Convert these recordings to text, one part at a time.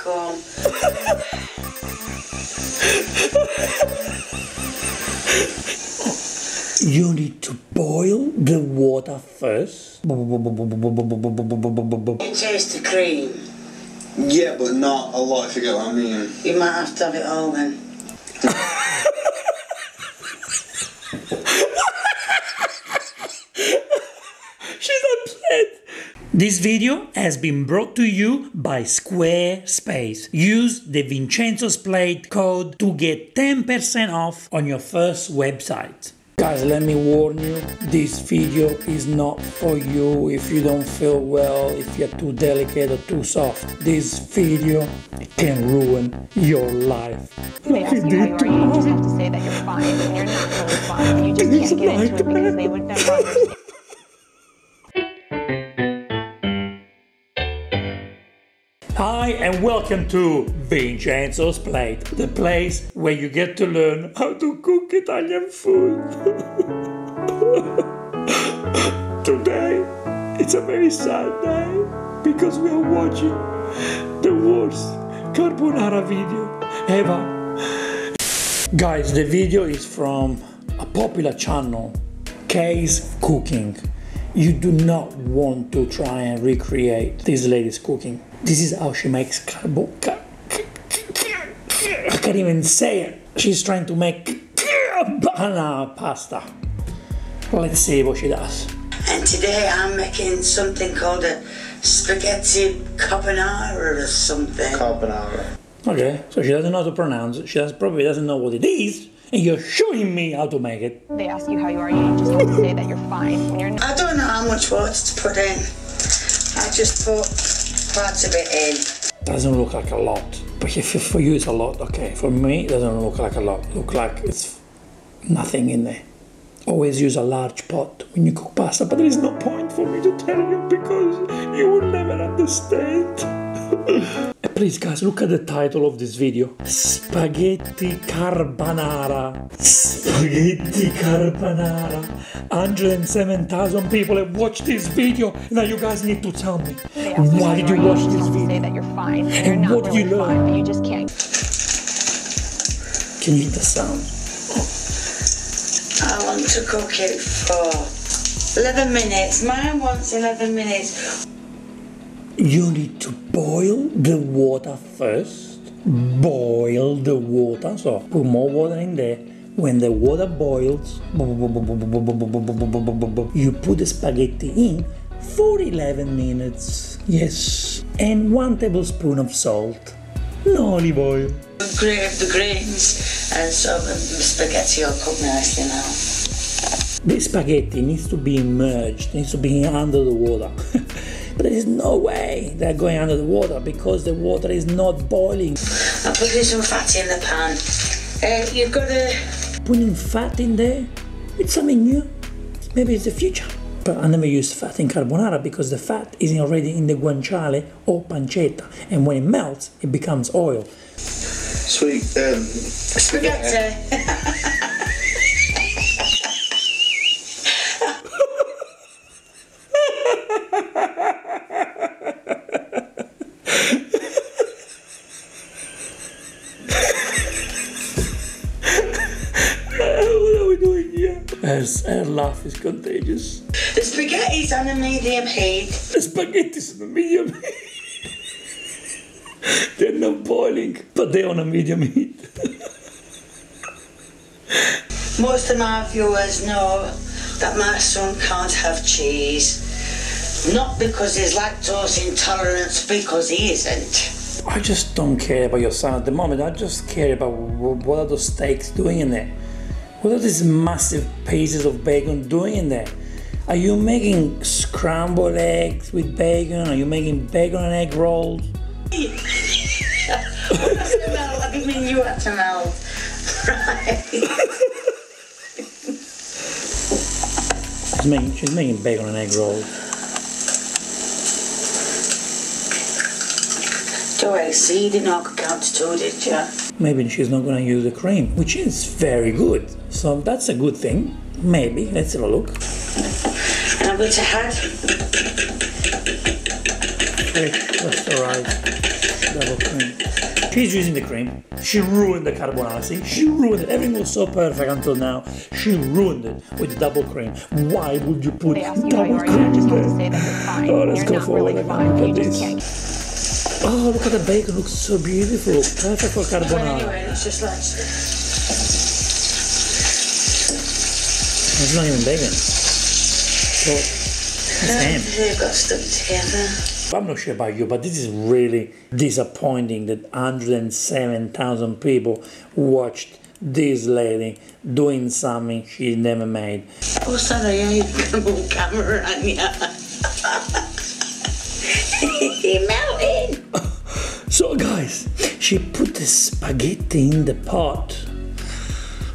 back home. You need to boil the water first. You taste the cream. Yeah, but not a lot if you get what I mean. You might have to have it all then. She's upset. This video has been brought to you by Squarespace. Use the Vincenzo's Plate code to get 10% off on your first website. Guys, let me warn you, this video is not for you if you don't feel well, if you're too delicate or too soft. This video can ruin your life. They ask you how you are, you just have to say that you're fine when you're not really fine. You just can't get into it because they would never understand. And welcome to Vincenzo's Plate, the place where you get to learn how to cook Italian food. Today, it's a very sad day because we are watching the worst carbonara video ever. Guys, the video is from a popular channel, Kay's Cooking. You do not want to try and recreate this lady's cooking. This is how she makes carbo. I can't even say it. She's trying to make banana pasta. Let's see what she does. And today I'm making something called a spaghetti carbonara or something. Carbonara. Okay, so she doesn't know how to pronounce it. She does, probably doesn't know what it is, and you're showing me how to make it. They ask you how you are, you just have to say that you're fine when you're not. I don't know how much water to put in. I just put parts of it in. Doesn't look like a lot, but if for you it's a lot, okay. For me, it doesn't look like a lot. Look like it's nothing in there. Always use a large pot when you cook pasta, but there is no point for me to tell you because you will never understand. Eh, please, guys, look at the title of this video Spaghetti Carbonara. Spaghetti Carbonara. 107,000 people have watched this video. Now, you guys need to tell me They ask you why did you you watch this have to say video? that you're fine when you're And not what did you really learn? fine, but you just can't. Can you hear the sound? I want to cook it for 11 minutes. Mine wants 11 minutes. You need to boil the water first. Boil the water. So put more water in there. When the water boils, you put the spaghetti in for 11 minutes. Yes. And one tablespoon of salt. No olive oil. Grate the grains and so the spaghetti will cook nicely now. This spaghetti needs to be immersed, needs to be under the water. But there is no way they're going under the water because the water is not boiling. I'll put some fat in the pan. Uh, you've got to putting fat in there, it's something new. Maybe it's the future. But I never used fat in carbonara because the fat is already in the guanciale or pancetta, and when it melts, it becomes oil. Sweet. Um, spaghetti. what Her, her laugh is contagious. The spaghetti's on a medium heat. The spaghetti's on a medium heat. they're not boiling, but they're on a medium heat. Most of my viewers know that my son can't have cheese. Not because he's lactose intolerant, because he isn't. I just don't care about your son at the moment. I just care about what are those steaks doing in there. What are these massive pieces of bacon doing in there? Are you making scrambled eggs with bacon? Are you making bacon and egg rolls? I didn't mean you had to melt. Right. She's making, she's making bacon and egg rolls. Eggs, see, you did not count to two, did you? Maybe she's not going to use the cream, which is very good. So that's a good thing. Maybe. Let's have a look. And I'm going to add that's alright. double cream. She's using the cream. She ruined the carbonara. See, she ruined it. Everything was so perfect until now. She ruined it with the double cream. Why would you put They ask you how you double you cream just in to there? say that. Oh, let's you're go for forward. really again. fine. You just this. can't Oh, look at the bacon. Looks so beautiful. Perfect for But carbonara. anyway, it's just like It's not even bacon. So, it's ham. they've got stuck together. I'm not sure about you, but this is really disappointing that 107,000 people watched this lady doing something she never made. she put the spaghetti in the pot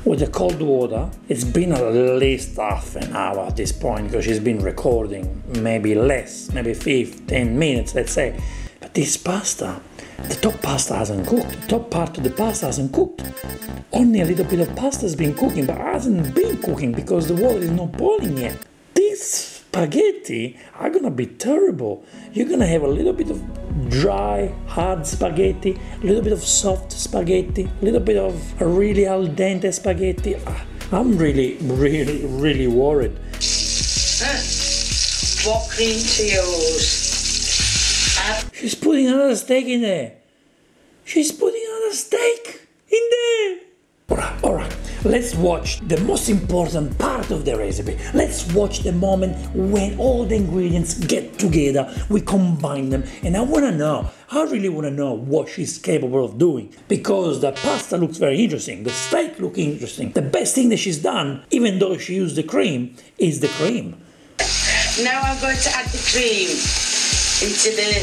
with the cold water. It's been at least half an hour at this point because she's been recording, maybe less, maybe 15 minutes, let's say. But this pasta, the top pasta hasn't cooked. The top part of the pasta hasn't cooked. Only a little bit of pasta has been cooking, but hasn't been cooking because the water is not boiling yet. These spaghetti are gonna be terrible. You're gonna have a little bit of dry, hard spaghetti, a little bit of soft spaghetti, a little bit of a really al dente spaghetti. Ah, I'm really, really, really worried. What to use? She's putting another steak in there. She's putting another steak in there. Let's watch the most important part of the recipe. Let's watch the moment when all the ingredients get together, we combine them, and I wanna know, I really wanna know what she's capable of doing. Because the pasta looks very interesting, the steak looks interesting. The best thing that she's done, even though she used the cream, is the cream. now I'm going to add the cream into the.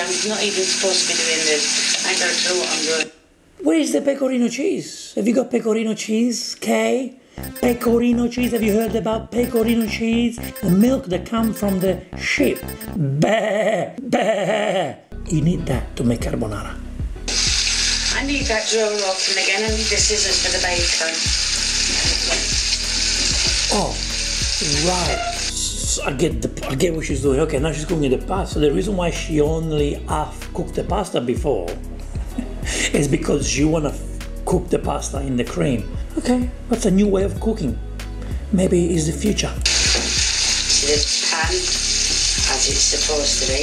I'm not even supposed to be doing this. I don't know what I'm doing. Where is the pecorino cheese? Have you got pecorino cheese, Kay? Pecorino cheese, have you heard about pecorino cheese? The milk that comes from the sheep. Bah, bah. You need that to make carbonara. I need that drawer open again. I need the scissors for the bacon. Oh, right. I get the I get what she's doing. Okay, now she's cooking the pasta. So the reason why she only half cooked the pasta before is because you wanna f- cook the pasta in the cream. Okay, that's a new way of cooking. Maybe it's the future. To the pan as it's supposed to be.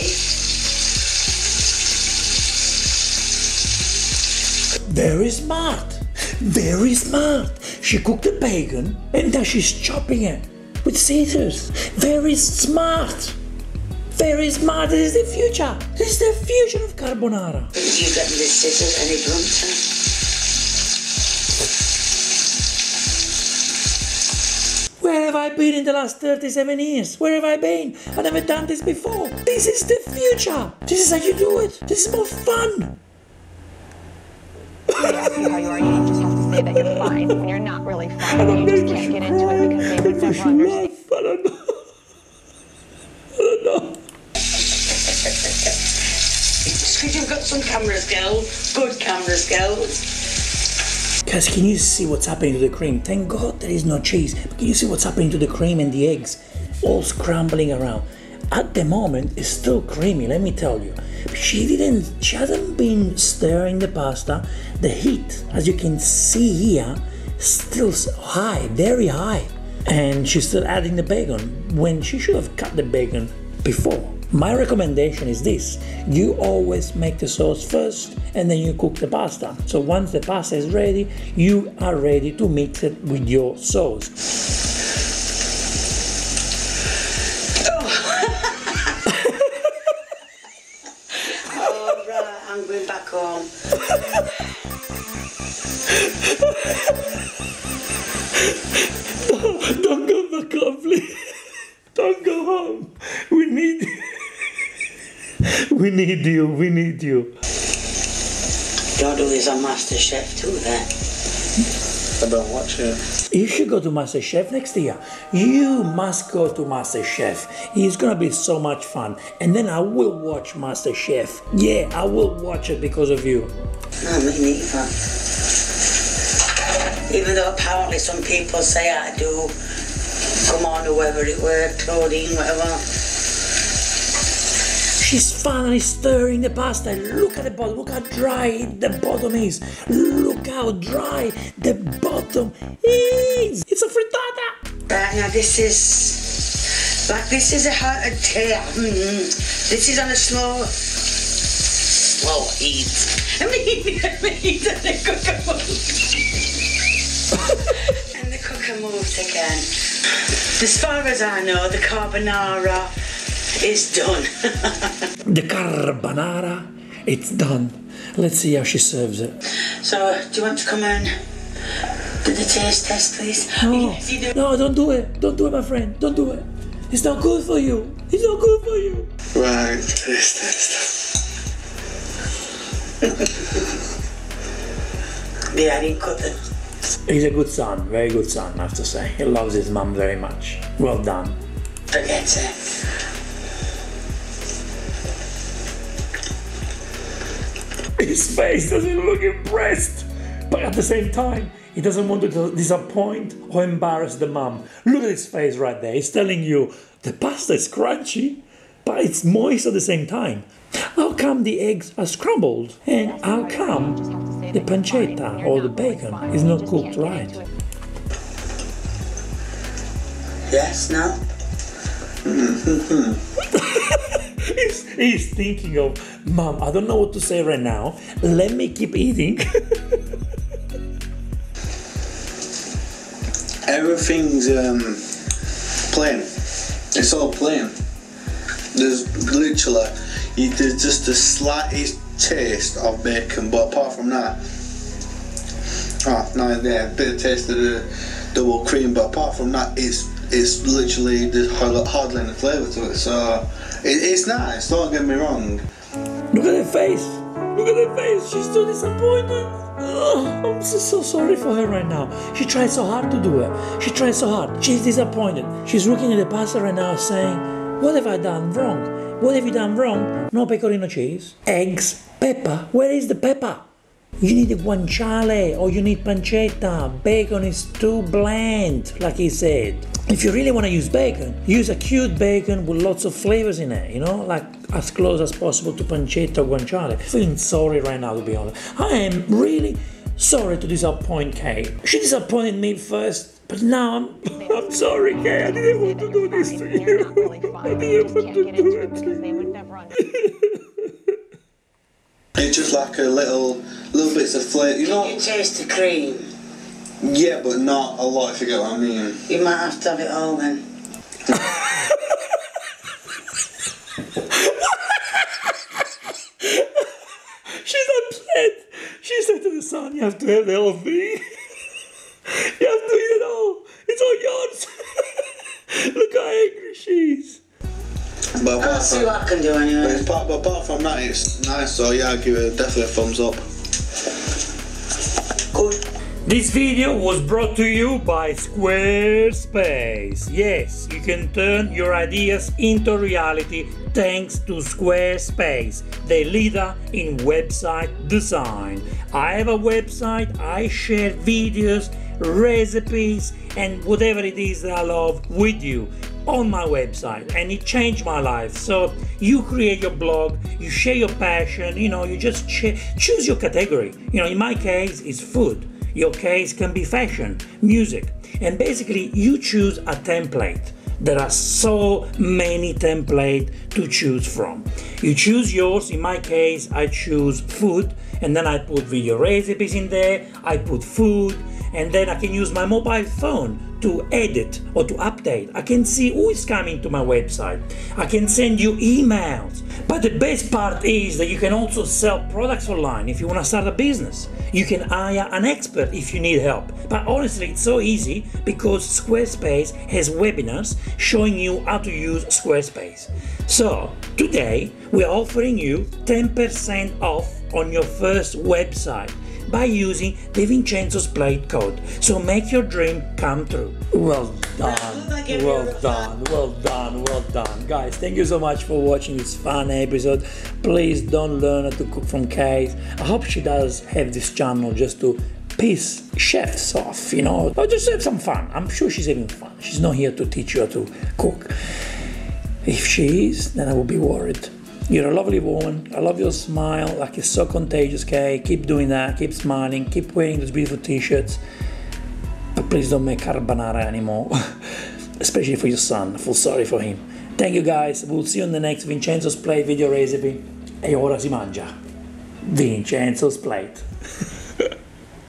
Very smart. Very smart. She cooked the bacon and now she's chopping it with scissors. Very smart. Very smart. This is the future. This is the future of carbonara. Have you got the scissors any blunter? Where have I been in the last 37 years? Where have I been? I've never done this before. This is the future. This is how you do it. This is more fun. They ask you how you are, you just have to say that you're fine when you're not really fine. You just can't get into it because they would Maybe I never should I don't know. I don't know. Because you've got some cameras, girl. Good cameras, girls. Guys, can you see what's happening to the cream? Thank God there is no cheese. But can you see what's happening to the cream and the eggs? All scrambling around. At the moment, it's still creamy, let me tell you. She didn't, she hasn't been stirring the pasta. The heat, as you can see here, still high, very high. And she's still adding the bacon when she should have cut the bacon before. My recommendation is this you always make the sauce first and then you cook the pasta. So once the pasta is ready, you are ready to mix it with your sauce. Need you. We need you. Don't do this on MasterChef too, then. I don't watch it. You should go to MasterChef next year. You must go to MasterChef. It's gonna be so much fun. And then I will watch MasterChef. Yeah, I will watch it because of you. No, me neither. Even though apparently some people say I do. Come on, whoever it were, Claudine, whatever. She's finally stirring the pasta. Look at the bottom. Look how dry the bottom is. Look how dry the bottom is. It's a frittata. Right now, this is like this is a hot. Uh, mm, this is on a slow, slow heat. I mean, I mean, and the cooker moves. and the cooker moves again. As far as I know, the carbonara is done. The carbonara, it's done. Let's see how she serves it. so, do you want to come and do the taste test, please? No, do. no, don't do it. Don't do it, my friend. Don't do it. It's not good for you. It's not good for you. Right, taste test. Yeah, I didn't cut the. He's a good son, very good son, I have to say. He loves his mum very much. Well done. Forget it. His face doesn't look impressed, but at the same time, he doesn't want to disappoint or embarrass the mum. Look at his face right there. He's telling you the pasta is crunchy, but it's moist at the same time. How come the eggs are scrambled? And how come the pancetta or the bacon is not cooked right? Yes, no? He's, he's thinking of, Mom, I don't know what to say right now. Let me keep eating. Everything's um, plain. It's all plain. There's literally, you, there's just the slightest taste of bacon, but apart from that, oh, no, yeah, a bit of taste of the double cream, but apart from that, it's it's literally there's hardly, hardly any flavour to it. So it, it's nice. Don't get me wrong. Look at her face. Look at her face. She's so disappointed. Ugh, I'm just so sorry for her right now. She tried so hard to do it. She tried so hard. She's disappointed. She's looking at the pasta right now saying, What have I done wrong? What have you done wrong? No pecorino cheese, eggs, pepper. Where is the pepper? You need a guanciale or you need pancetta. Bacon is too bland, like he said. If you really want to use bacon, use a cute bacon with lots of flavors in it, you know, like as close as possible to pancetta or guanciale. Feeling sorry right now, to be honest. I am really sorry to disappoint Kay. She disappointed me first, but now I'm, I'm sorry, Kay. I didn't want to do this to you. I didn't want to do it it to because they you. would never understand. It's just like a little little bits of flavour. You know. You know? taste the cream. Yeah, but not a lot. If you get what I mean. You might have to have it all then. She's upset. She said to the son, You have to have the whole thing. you have to eat it all. It's all yours. Look how angry she is. But I'll apart see from, what I can do but anyway. it's apart, but apart from that, it's nice. So yeah, I'll give it definitely a thumbs up. Good. This video was brought to you by Squarespace. Yes, you can turn your ideas into reality thanks to Squarespace, the leader in website design. I have a website, I share videos, recipes, and whatever it is that I love with you on my website and it changed my life. So you create your blog you share your passion you know you just ch- choose your category. You know in my case it's food. Your case can be fashion music and basically you choose a template. There are so many templates to choose from. You choose yours. In my case i choose food and then i put video recipes in there. I put food and then I can use my mobile phone to edit or to update. I can see who is coming to my website. I can send you emails. But the best part is that you can also sell products online if you want to start a business. You can hire an expert if you need help. But honestly, it's so easy because Squarespace has webinars showing you how to use Squarespace. So, today we're offering you 10% off on your first website by using the Vincenzo's Plate code. So make your dream come true. Well done, well done, well done, well done. Guys, thank you so much for watching this fun episode. Please don't learn how to cook from Kate. I hope she does have this channel just to piss chefs off, you know, or just have some fun. I'm sure she's having fun. She's not here to teach you how to cook. If she is, then I will be worried. You're a lovely woman. I love your smile. Like it's so contagious, okay? Keep doing that. Keep smiling. Keep wearing those beautiful t-shirts. But please don't make carbonara anymore. Especially for your son. I feel sorry for him. Thank you guys. We'll see you on the next Vincenzo's Plate video recipe. E ora si mangia. Vincenzo's Plate.